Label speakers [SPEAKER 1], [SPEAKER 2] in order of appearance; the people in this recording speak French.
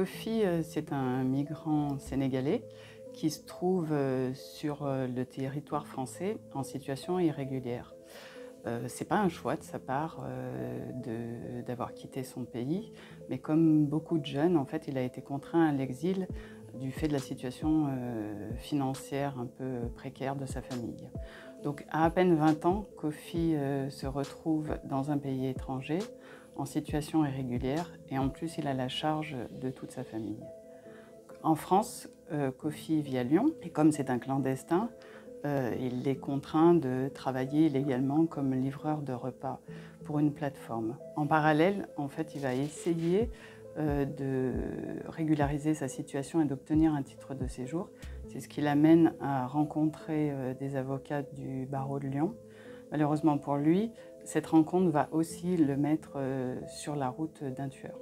[SPEAKER 1] est un migrant sénégalais qui se trouve euh, sur euh, le territoire français en situation irrégulière. Euh, c'est pas un choix de sa part euh, d'avoir quitté son pays, mais comme beaucoup de jeunes, en fait, il a été contraint à l'exil du fait de la situation euh, financière un peu précaire de sa famille. Donc, à à peine 20 ans, Kofi euh, se retrouve dans un pays étranger, en situation irrégulière, et en plus, il a la charge de toute sa famille. En France, euh, Kofi vit à Lyon, et comme c'est un clandestin, euh, il est contraint de travailler illégalement comme livreur de repas pour une plateforme. En parallèle, en fait, il va essayer euh, de régulariser sa situation et d'obtenir un titre de séjour. C'est ce qui l'amène à rencontrer des avocats du barreau de Lyon. Malheureusement pour lui, cette rencontre va aussi le mettre euh, sur la route d'un tueur.